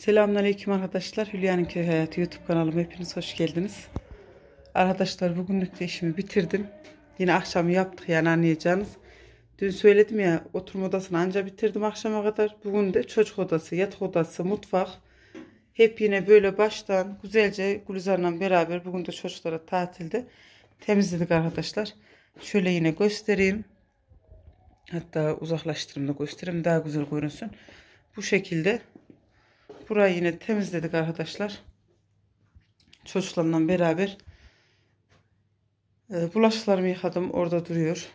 Selamünaleyküm arkadaşlar. Hülya'nın Köy Hayatı YouTube kanalıma hepiniz hoş geldiniz. Arkadaşlar bugünlük de işimi bitirdim. Yine akşamı yaptık yani anlayacağınız. Dün söyledim ya oturma odasını anca bitirdim akşama kadar. Bugün de çocuk odası, yatak odası, mutfak. Hep yine böyle baştan güzelce Gülizar'la beraber bugün de çocuklara tatilde temizledik arkadaşlar. Şöyle yine göstereyim. Hatta uzaklaştırayım da göstereyim daha güzel görünsün. Bu şekilde Burayı yine temizledik arkadaşlar. Çocuklarla beraber. Bulaşıklarımı yıkadım. Orada duruyor.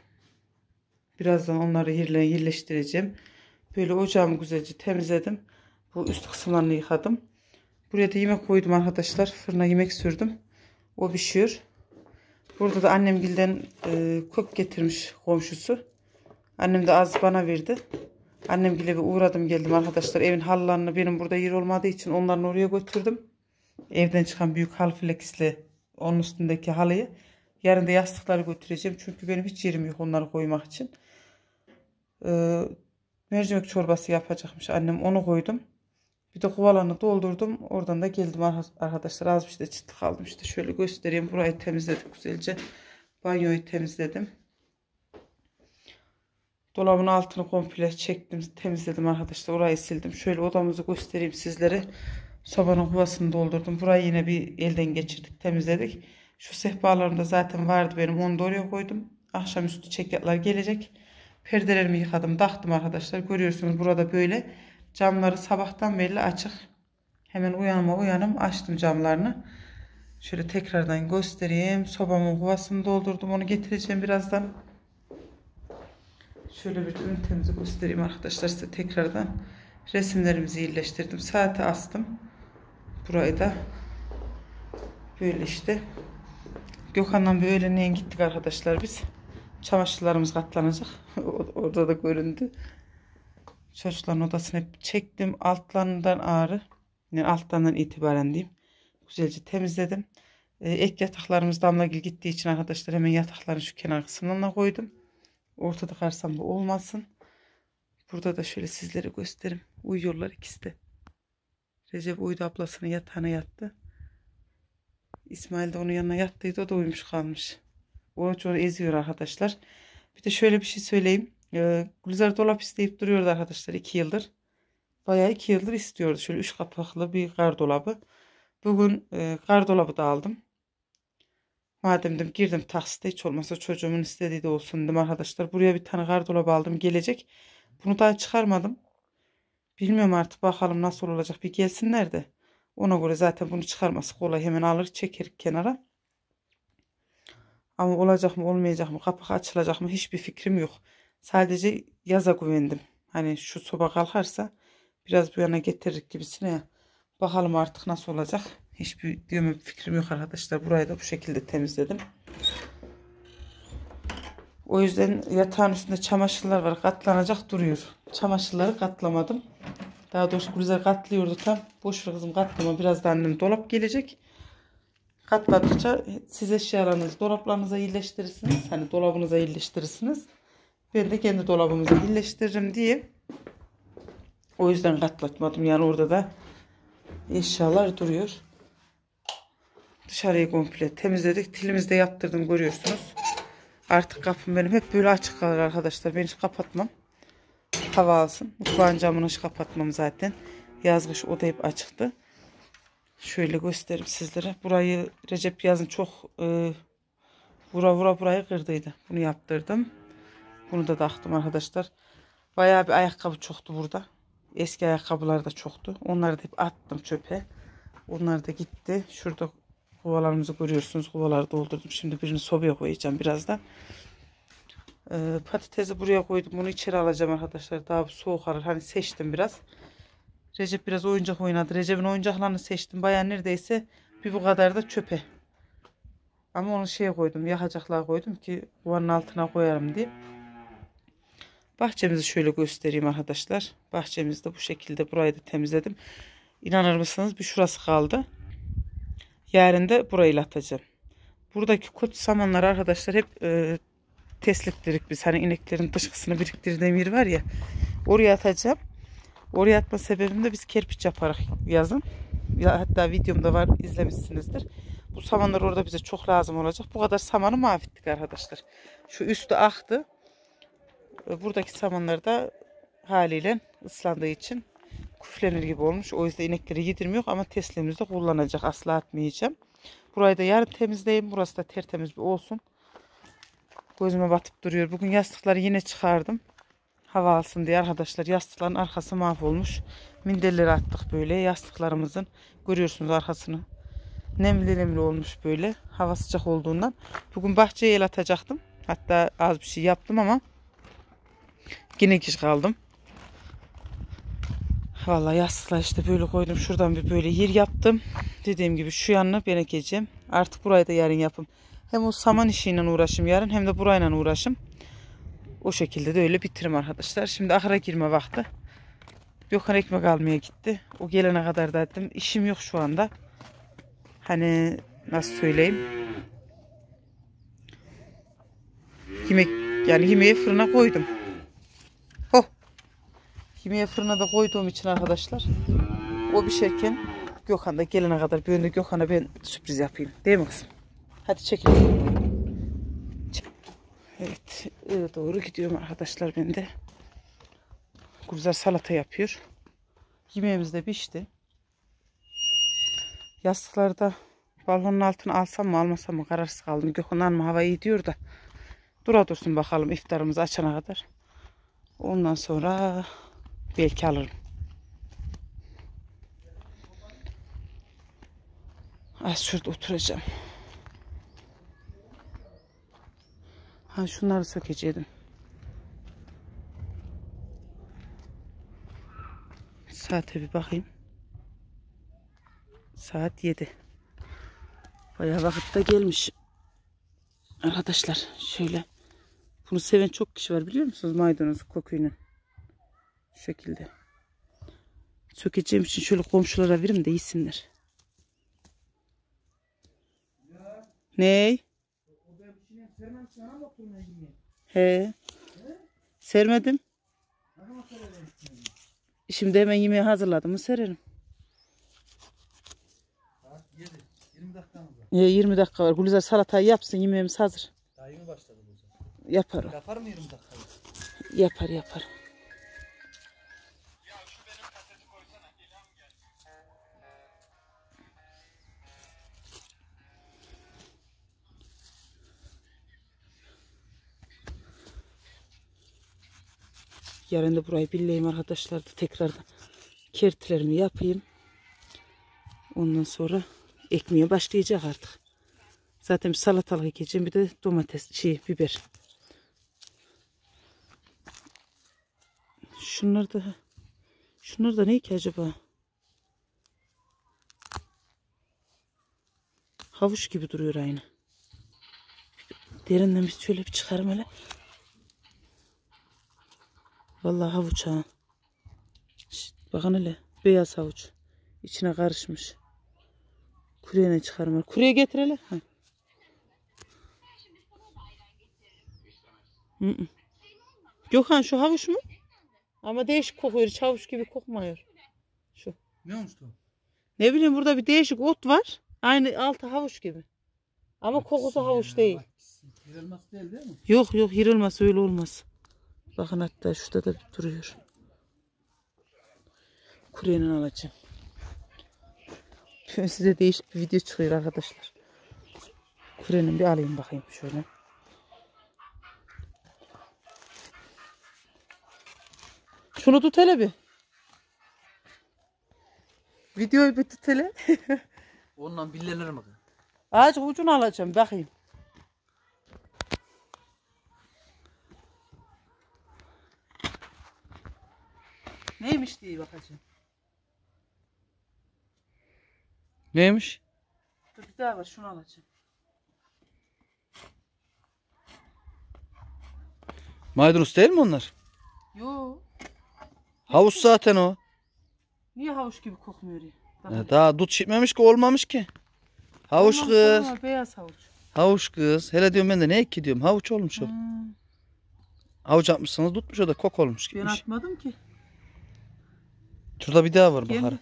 Birazdan onları yerlerine yerleştireceğim. Böyle ocağımı güzelce temizledim. Bu üst kısımlarını yıkadım. Buraya da yemek koydum arkadaşlar. Fırına yemek sürdüm. O pişiyor. Burada da annem gilden e, kök getirmiş komşusu. Annem de az bana verdi. Annem gibi uğradım geldim arkadaşlar. Evin halılarını benim burada yer olmadığı için onların oraya götürdüm. Evden çıkan büyük hal flexli onun üstündeki halıyı. Yarın da yastıkları götüreceğim. Çünkü benim hiç yerim yok onları koymak için. Ee, mercimek çorbası yapacakmış annem. Onu koydum. Bir de kovalarını doldurdum. Oradan da geldim arkadaşlar. Az bir şey de çıtı kaldım. İşte şöyle göstereyim. Burayı temizledik güzelce. Banyoyu temizledim. Dolabın altını komple çektim, temizledim arkadaşlar. Orayı sildim. Şöyle odamızı göstereyim sizlere. Sobanın kovasını doldurdum. Burayı yine bir elden geçirdik, temizledik. Şu sehpalarım da zaten vardı benim. Onu da oraya koydum. Akşamüstü çekyatlar gelecek. Perdelerimi yıkadım, taktım arkadaşlar. Görüyorsunuz burada böyle. Camları sabahtan belli açık. Hemen uyanma uyanım açtım camlarını. Şöyle tekrardan göstereyim. Sobamın kovasını doldurdum. Onu getireceğim birazdan. Şöyle bir ünitemizi göstereyim arkadaşlar size tekrardan. Resimlerimizi iyileştirdim. Saate astım. Burayı da böyle işte. Gökhan'la bir öğlenleyin gittik arkadaşlar biz. Çamaşırlarımız katlanacak. Orada da göründü. Çocukların odasını hep çektim. Altlarından ağrı. Yani altlarından itibaren diyeyim. Güzelce temizledim. Ee, ek yataklarımız damlagil gittiği için arkadaşlar hemen yatakların şu kenar kısmına koydum. Ortada karsam bu olmasın. Burada da şöyle sizlere göstereyim. Uyuyorlar ikisi de. Recep uyudu ablasının yatağına yattı. İsmail de onun yanına yattıydı. O da uyumuş kalmış. O onu eziyor arkadaşlar. Bir de şöyle bir şey söyleyeyim. Ee, Gülizar dolap isteyip duruyordu arkadaşlar iki yıldır. Bayağı iki yıldır istiyordu. Şöyle üç kapaklı bir gardolabı. Bugün e, gardolabı da aldım. Madem dedim girdim taksite hiç olmasa çocuğumun istediği de olsun dedim arkadaşlar. Buraya bir tane gardırop aldım gelecek. Bunu daha çıkarmadım. Bilmiyorum artık bakalım nasıl olacak bir gelsinler de. Ona göre zaten bunu çıkarması kolay hemen alır çeker kenara. Ama olacak mı olmayacak mı kapak açılacak mı hiçbir fikrim yok. Sadece yaza güvendim. Hani şu soba kalkarsa biraz bu yana getiririk gibisine ya. Bakalım artık nasıl olacak. Hiçbir diyorum fikrim yok arkadaşlar. Burayı da bu şekilde temizledim. O yüzden yatağın üstünde çamaşırlar var. Katlanacak duruyor. Çamaşırları katlamadım. Daha doğrusu güzel katlıyordu tam. Boş ver kızım katlama. Biraz da annem dolap gelecek. Katladıkça siz eşyalarınızı dolaplarınıza iyileştirirsiniz. Hani dolabınıza iyileştirirsiniz. Ben de kendi dolabımıza iyileştiririm diye. O yüzden katlatmadım. Yani orada da eşyalar duruyor. Dışarıyı komple temizledik. Tilimizde yaptırdım görüyorsunuz. Artık kapım benim hep böyle açık kalır arkadaşlar. Ben hiç kapatmam. Hava alsın. Mutfağın camını hiç kapatmam zaten. Yaz kış o da hep açıktı. Şöyle göstereyim sizlere. Burayı Recep yazın çok e, vura vura burayı kırdıydı. Bunu yaptırdım. Bunu da taktım arkadaşlar. Bayağı bir ayakkabı çoktu burada. Eski ayakkabılar da çoktu. Onları da hep attım çöpe. Onlar da gitti. Şurada Kovalarımızı görüyorsunuz. Kovaları doldurdum. Şimdi birini sobaya koyacağım birazdan. Ee, patatesi buraya koydum. Bunu içeri alacağım arkadaşlar. Daha soğuk alır. Hani seçtim biraz. Recep biraz oyuncak oynadı. Recep'in oyuncaklarını seçtim. Baya neredeyse bir bu kadar da çöpe. Ama onu şeye koydum. Yakacaklar koydum ki kovanın altına koyarım diye. Bahçemizi şöyle göstereyim arkadaşlar. Bahçemizde bu şekilde burayı da temizledim. İnanır mısınız bir şurası kaldı. Yarın da burayı atacağım. Buradaki kut samanlar arkadaşlar hep e, tesliktirik biz. Hani ineklerin dışkısını biriktirdiğim yer var ya. Oraya atacağım. Oraya atma sebebim de biz kerpiç yaparak yazın. Ya hatta videomda var izlemişsinizdir. Bu samanlar orada bize çok lazım olacak. Bu kadar samanı mahvettik arkadaşlar. Şu üstü aktı. E, Buradaki samanlar da haliyle ıslandığı için küflenir gibi olmuş. O yüzden inekleri yedirmiyor ama teslimimizde kullanacak. Asla atmayacağım. Burayı da yarın temizleyeyim. Burası da tertemiz bir olsun. Gözüme batıp duruyor. Bugün yastıkları yine çıkardım. Hava alsın diye arkadaşlar. Yastıkların arkası mahvolmuş. Minderleri attık böyle. Yastıklarımızın görüyorsunuz arkasını. Nemli nemli olmuş böyle. Hava sıcak olduğundan. Bugün bahçeye el atacaktım. Hatta az bir şey yaptım ama yine geç kaldım. Vallahi yastıklar işte böyle koydum. Şuradan bir böyle yer yaptım. Dediğim gibi şu yanını ben ekeceğim. Artık burayı da yarın yapım. Hem o saman işiyle uğraşım yarın hem de burayla uğraşım. O şekilde de öyle bitiririm arkadaşlar. Şimdi ahıra girme vakti. Gökhan ekmek almaya gitti. O gelene kadar da dedim. işim yok şu anda. Hani nasıl söyleyeyim. Yemek yani yemeği fırına koydum. Yemeği fırına da koyduğum için arkadaşlar. O pişerken Gökhan da gelene kadar bir önde Gökhan'a ben sürpriz yapayım. Değil mi kızım? Hadi çekelim. Evet, eve doğru gidiyorum arkadaşlar ben de. Güzel salata yapıyor. Yemeğimiz de pişti. Yastıkları da balonun altına alsam mı almasam mı kararsız kaldım. Gökhan mı hava iyi diyor da. Dura dursun bakalım iftarımızı açana kadar. Ondan sonra belki alırım. Az şurada oturacağım. Ha şunları sökeceğim. Saate bir bakayım. Saat 7. Bayağı vakitte gelmiş. Arkadaşlar şöyle. Bunu seven çok kişi var biliyor musunuz? Maydanoz kokuyla. Şu şekilde. Sökeceğim için şöyle komşulara verim de yesinler. Ney? He. Sermedim. Şimdi hemen yemeği hazırladım mı sererim. 20 dakikamız var. Ya 20 dakika var. Gülizar salatayı yapsın yemeğimiz hazır. Daha yeni başladı zaman. Yapar o. Yapar mı 20 dakikayı? Yapar yapar. Yarın da burayı billeyim arkadaşlar da tekrardan kertlerimi yapayım. Ondan sonra ekmeğe başlayacak artık. Zaten bir salatalık ekeceğim bir de domates şey biber. Şunlar da şunlar da ne ki acaba? Havuç gibi duruyor aynı. Derinden bir şöyle bir çıkarım hele. Vallahi havuç ha. Şşt, bakın hele. Beyaz havuç. İçine karışmış. Kuruya çıkarım. Kuruya getir hele. Ha. Hı -hı. Gökhan şu havuç mu? Ama değişik kokuyor. Hiç havuç gibi kokmuyor. Şu. Ne olmuştu? Ne bileyim burada bir değişik ot var. Aynı altı havuç gibi. Ama kokusu havuç değil. Kırılması değil değil mi? Yok yok yırılmaz öyle olmaz. Bakın hatta şurada da duruyor. Kuruyenin alacağım. Şöyle size değişik bir video çıkıyor arkadaşlar. Kurenin bir alayım bakayım şöyle. Şunu tut hele bir. Videoyu bir tut hele. Ondan billenir mi? Azıcık ucunu alacağım bakayım. Neymiş diye bakacağım. Neymiş? Dur bir daha var şunu alacağım. Maydanoz değil mi onlar? Yo. Havuz zaten o. Niye havuç gibi kokmuyor ya? Ya hele. Daha dut çıkmamış ki olmamış ki. Havuç Olmaz, kız. olmaz, Beyaz havuç. Havuç kız. Hele diyorum ben de ne ki diyorum. Havuç olmuş o. Hmm, Havuç atmışsınız tutmuş o da kok olmuş ben gitmiş. atmadım ki. Şurada bir daha var. Bahar.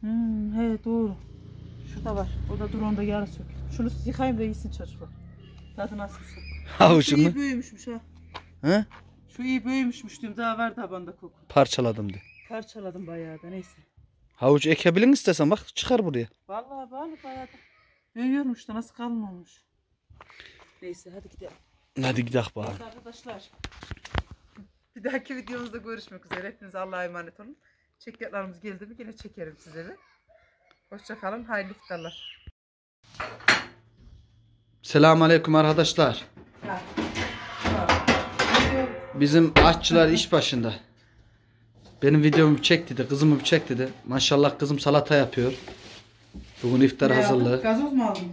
Hmm, he doğru. Şurada var. O da dur onda yarı sök. Şunu yıkayayım da iyisin çocuklar. Tadı nasılsın? Şu Havuçunu. iyi büyümüşmüş ha. He? Şu iyi büyümüşmüş diyorum. Daha var tabanda koku. Parçaladım de. Parçaladım bayağı da neyse. Havuç ekebilin istesen bak çıkar buraya. Vallahi bağlı bayağı da. Büyüyormuş da nasıl kalın olmuş. Neyse hadi gidelim. Hadi gidelim. Evet arkadaşlar. Bir dahaki videomuzda görüşmek üzere. Hepinize Allah'a emanet olun. Çekyatlarımız geldi mi yine çekerim sizleri. Hoşça kalın. Hayırlı iftarlar. Selamun Aleyküm arkadaşlar. Bizim aşçılar iş başında. Benim videomu çek dedi, kızımı bir çek dedi. Maşallah kızım salata yapıyor. Bugün iftar Ne hazırlığı. Gazoz mu aldın?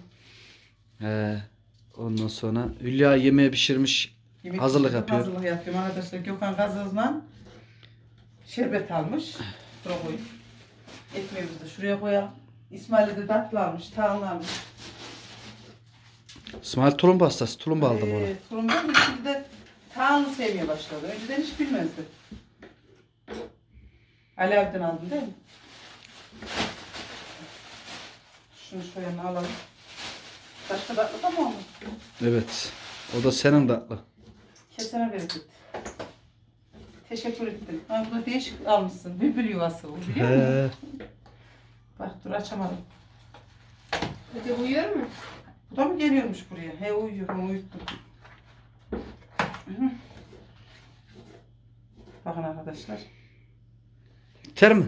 He. Ondan sonra Hülya yemeği pişirmiş. Yemek Hazırlık yapıyor. Hazırlık yapıyorum arkadaşlar. Gökhan gazozla şerbet almış. Şuraya koyayım. Ekmeğimizi de şuraya koyalım. İsmail'e de tatlı almış, tağını almış. İsmail tulumba hastası. Tulumba aldım ona. Ee, sorumdan da şimdi de tağını sevmeye başladı. Önceden hiç bilmezdi. Ali abiden aldın değil mi? Şunu şöyle alalım. Başka tatlı da mı olmuş? Evet. O da senin tatlı. Kesene bereket. Teşekkür ettim. Ha, bu da değişik almışsın. Bülbül yuvası bu biliyor musun? He. Bak dur açamadım. Hadi uyuyor mu? Bu da mı geliyormuş buraya? He uyuyor, onu uyuttum. Hı. Bakın arkadaşlar. Biter mi?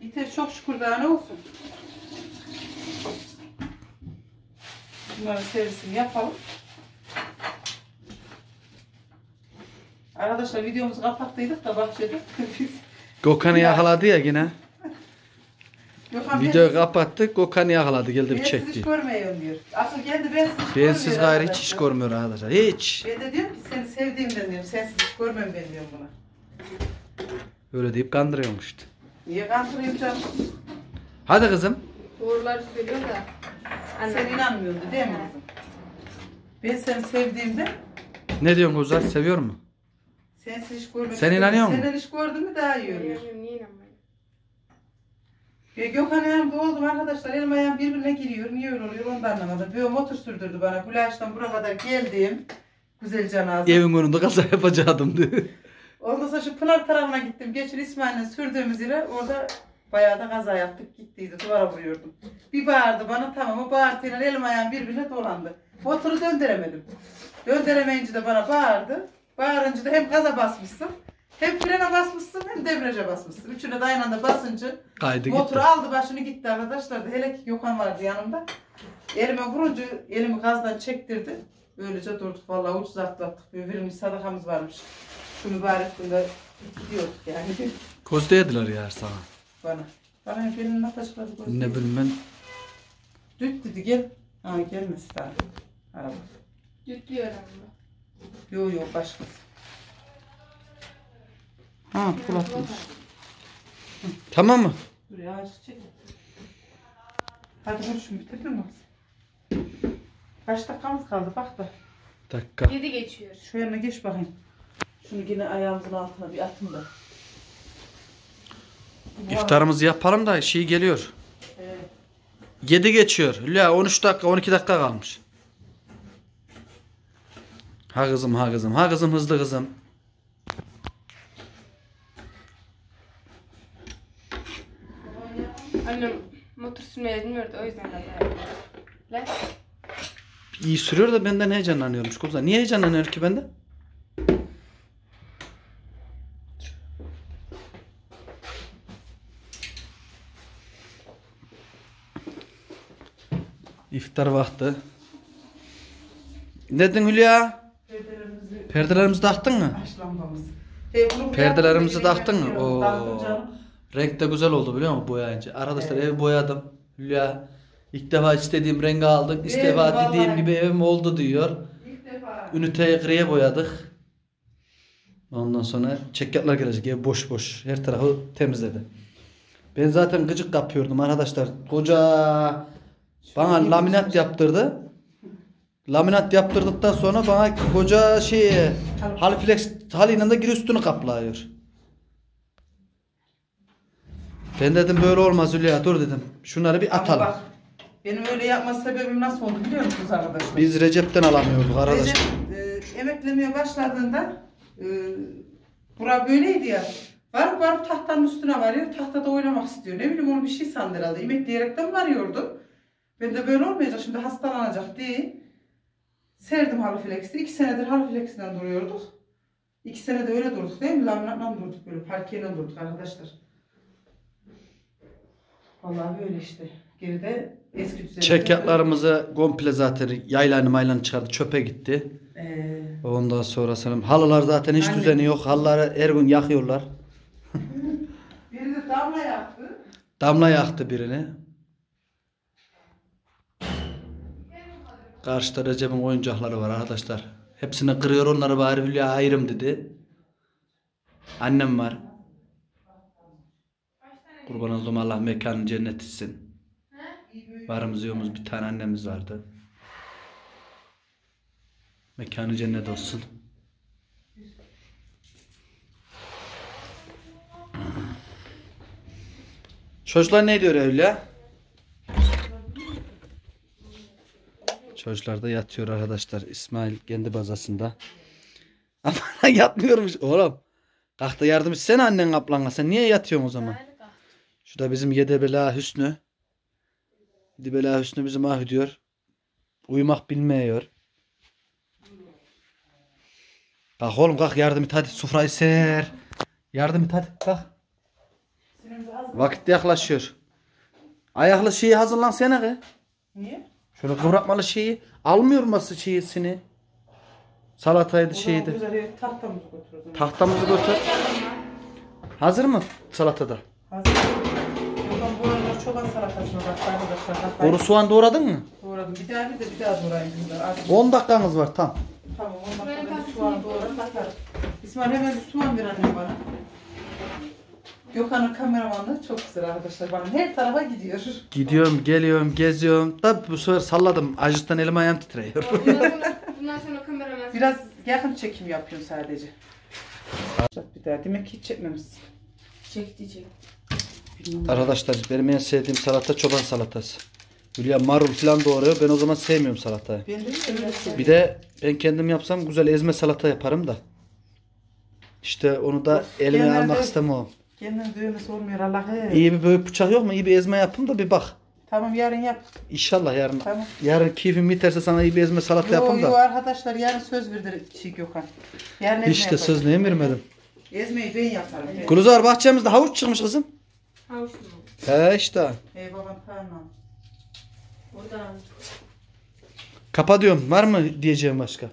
Yeter çok şükür daha ne olsun. Bunların servisini yapalım. Arkadaşlar videomuzu kapattıydık da bahçede. Gökhan'ı yakaladı ya yine. Gökhan Videoyu ben, kapattık. Gökhan'ı yakaladı. Geldi ben bir sizi çekti. hiç görmüyorum diyor. Asıl kendi ben sizi hiç Bensiz görmüyor gayrı hiç arkadaşlar. görmüyor arkadaşlar. Hiç. Ben de diyorum ki seni sevdiğimden diyorum. Sensiz hiç görmem ben diyorum buna. Öyle deyip kandırıyormuş işte. Niye kandırayım canım? Hadi kızım. Doğruları söylüyor da. Sen Anne. inanmıyordun değil mi kızım? Ben seni sevdiğimde Ne diyorsun Gozar? Seviyor mu? Sensiz hiç görmek Sen inanıyor musun? Senden hiç gördün mü daha iyi oluyor. Niye inanmıyorum? Ya Gökhan yanımda oldum arkadaşlar. Elim ayağım birbirine giriyor. Niye öyle oluyor onu da anlamadım. Böyle motor sürdürdü bana. Gülaş'tan buraya kadar geldim. Güzel canazı. Evin önünde kaza yapacaktım dedi. Ondan sonra şu Pınar tarafına gittim. Geçen İsmail'le sürdüğümüz yere orada bayağı da kaza yaptık. Gittiydi. Duvara vuruyordum. Bir bağırdı bana tamam. O bağırtıyla elim ayağım birbirine dolandı. Motoru döndüremedim. Döndüremeyince de bana bağırdı. Bağırınca da hem gaza basmışsın. Hem frene basmışsın hem debriyaja basmışsın. Üçüne de aynı anda basınca Kaydı Motoru gitti. aldı başını gitti arkadaşlar. Hele ki Gökhan vardı yanımda. Elime vurunca elimi gazdan çektirdi. Böylece durduk vallahi ucuz atlattık. Bir verilmiş sadakamız varmış. Şu mübarek günde gidiyorduk yani Kozda yediler ya sana. bana. Bana hep elini nasıl açıkladı gözü. Ne bileyim ben. Düt dedi gel. Ha gelmesi daha. Araba. Dütlüyor ama. Yo yo başkası. Ha kulakmış. Tamam mı? Buraya azıcık çek. Hadi konuşun bitirdin mi? Kaç dakikamız kaldı bak da. Dakika. Yedi geçiyor. Şu yanına geç bakayım. Şunu yine ayağımızın altına bir atın da. İftarımızı yapalım da şey geliyor. Evet. 7 geçiyor. Hülya 13 dakika 12 dakika kalmış. Ha kızım ha kızım ha kızım hızlı kızım. Annem motor sürmeyi bilmiyordu o yüzden. Lan. İyi sürüyor da benden heyecanlanıyormuş kuzlar. Niye heyecanlanıyor ki benden? İftar vakti. Ne dedin Hülya? Perdelerimizi taktın mı? aç lambamız. Hey, bunu buraya Perdelerimizi taktın mı? yapıyorum. Oo. Taktım canım. Renk de güzel oldu biliyor musun boyayınca? Arkadaşlar evi boyadım. Hülya ilk defa istediğim rengi aldık. İlk defa vallahi. dediğim gibi evim oldu diyor. İlk defa. Üniteyi griye boyadık. Ondan sonra çekyatlar gelecek. Ev boş boş. Her tarafı temizledi. Ben zaten gıcık kapıyordum arkadaşlar. Koca bana laminat yaptırdı. Laminat yaptırdıktan sonra bana koca şey haliflex halıyla da gir üstünü kaplıyor. Ben dedim böyle olmaz Hülya dur dedim. Şunları bir atalım. bak, benim öyle yapma sebebim nasıl oldu biliyor musunuz arkadaşlar? Biz Recep'ten alamıyorduk arkadaşlar. Recep e, emeklemeye başladığında e, bura böyleydi ya. Varıp varıp tahtanın üstüne varıyor. Tahtada oynamak istiyor. Ne bileyim onu bir şey sandı herhalde. Emekleyerekten varıyordu. Ben de böyle olmayacak. Şimdi hastalanacak diye. Serdim haliflex'i. İki senedir haliflex'den duruyorduk. İki senede öyle durduk değil mi? Laminatla durduk böyle. Parkeyle durduk arkadaşlar. Vallahi böyle işte. Geride eski düzenli. Çekyatlarımızı komple zaten yaylanı maylanı çıkardı çöpe gitti. Ee, Ondan sonra sanırım halılar zaten hiç Anne. düzeni yok. Halıları her gün yakıyorlar. biri de damla yaptı. Damla yaktı birini. Karşıda Recep'in oyuncakları var arkadaşlar. Hepsini kırıyor onları bari Hülya ayrım dedi. Annem var. Kurban olduğum Allah mekanı cennet etsin. Varımız yoğumuz bir tane annemiz vardı. Mekanı cennet olsun. Çocuklar ne diyor Hülya? Çocuklar da yatıyor arkadaşlar. İsmail kendi bazasında. Ama yatmıyormuş oğlum. Kalk da yardım etsene annen kaplanla. Sen niye yatıyorsun o zaman? Şu da bizim Yedebela Hüsnü. Yedebela Hüsnü bizim ah diyor. Uyumak bilmiyor. Kalk oğlum kalk yardım et hadi sofrayı ser. Yardım et hadi kalk. Vakit yaklaşıyor. Ayaklı şeyi hazırlansana. Niye? Şöyle kıvratmalı şeyi. Almıyor musun şeysini? Salataydı şeydi. tahtamızı götür. Tahtamızı. Hazır mı salatada? Hazır. Buradan bu aralar çoban salatasına bak arkadaşlar. Bak, Boru soğan doğradın mı? Doğradım. Bir daha bir de bir daha doğrayayım bunları. Artık 10 dakikanız var tam. tamam 10 dakikada bir soğan doğrar bakarım. İsmail hemen bir soğan ver annem bana. Gökhan'ın kameramanlığı çok güzel arkadaşlar. Bana her tarafa gidiyor. Gidiyorum, geliyorum, geziyorum. Tabi bu sefer salladım. Acıktan elim ayağım titriyor. Bundan sonra, bundan sonra kameraman. Biraz yakın çekim yapıyorum sadece. Bir daha demek ki hiç çekmemişsin. çekti çek. Bilmem. Arkadaşlar benim en sevdiğim salata çoban salatası. Hülya marul falan doğruyor. Ben o zaman sevmiyorum salatayı. Ben de öyle. Bir de ben kendim yapsam güzel ezme salata yaparım da. İşte onu da elime genelde- almak istemiyorum. Kendin düğmesi olmuyor Allah'ı. İyi bir böyle bıçak yok mu? İyi bir ezme yapın da bir bak. Tamam yarın yap. İnşallah yarın. Tamam. Yarın keyfim biterse sana iyi bir ezme salata Yo yo da. arkadaşlar yarın söz verdi çiğ Gökhan. Yarın ezme İşte yaparım. söz neye vermedim. Ezmeyi ben yaparım. Evet. Gülizar bahçemizde havuç çıkmış kızım. Havuç mu? He işte. Ey babam tamam. Oradan. Kapa diyorum. Var mı diyeceğim başka?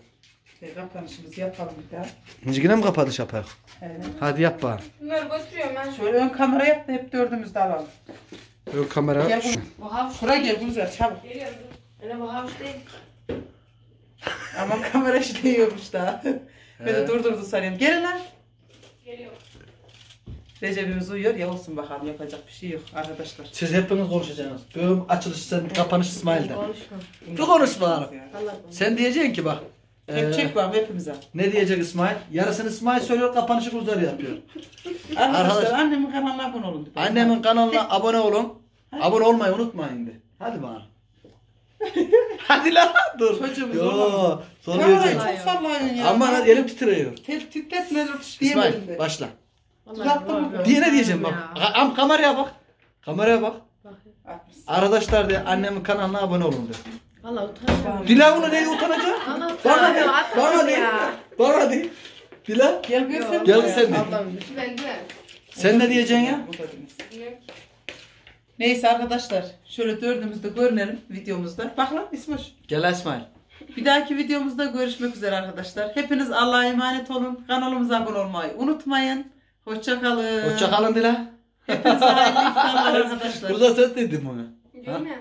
E, kapanışımızı yapalım bir daha. Yine mi kapanış yapayım? Evet. Hadi yap bari. Bunları götürüyorum ben. Şöyle ön kamera yap da hep dördümüzde alalım. Ön kamera. Gel bunu. Bu havuç. Buraya gel Gülizar çabuk. Geliyorum. Öyle bu havuç değil. Ama kamera işte yiyormuş daha. Böyle durdurdu sanıyorum. Gelin lan. Geliyorum. Recep'imiz uyuyor ya olsun bakalım yapacak bir şey yok arkadaşlar. Siz hepiniz konuşacaksınız. Bölüm açılış sen kapanış İsmail'den. Konuşma. Bir konuş bari. Allah korusun. Sen diyeceksin ki bak. Hep eee, çek bakalım hepimize. ne diyecek İsmail? Yarısını İsmail söylüyor, kapanışı Gülizar yapıyor. Arkadaşlar Arkadaş- annemin kanalına abone olun. Annemin kanalına abone olun. Abone olmayı unutmayın de. Hadi bana. Hadi lan dur. Çocuğumuz Yo, zorlayacağım. Kamerayı çok sallayın ya. Aman hadi elim titriyor. Tel titretme diyemedim İsmail de. başla. Uzattım mı? Diye ne diyeceğim bak. Ya. Ha- Am kameraya bak. Kameraya bak. Arkadaşlar de annemin kanalına abone olun de. Valla utanıyorum. Dila bunu neye utanacak? Bana de. utanıyorum. Bana de. ya. Bana de. Dila. Gel bir sen. Gel sen de. Ablam ben de. Sen ne diyeceksin ya? Neyse arkadaşlar şöyle dördümüzde görünelim videomuzda. Bak lan İsmoş. Gel İsmail. Bir dahaki videomuzda görüşmek üzere arkadaşlar. Hepiniz Allah'a emanet olun. Kanalımıza abone olmayı unutmayın. Hoşça kalın. Hoşça kalın Dila. Hepinize hayırlı iftarlar arkadaşlar. Burada sen dedin bunu. Diyorum ya.